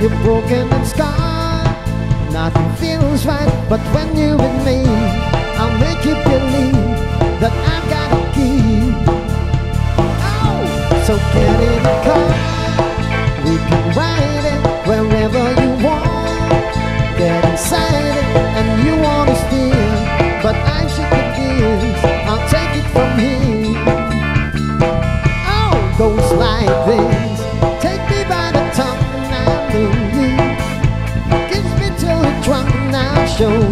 you're broken and scarred. Nothing feels right, but when you're with me, I'll make you believe that I've got a key. Oh, so get in the car, we can ride it wherever you want. Get inside it, and you wanna steer, but I'm should confused. I'll take it from here. Oh, goes like this. Show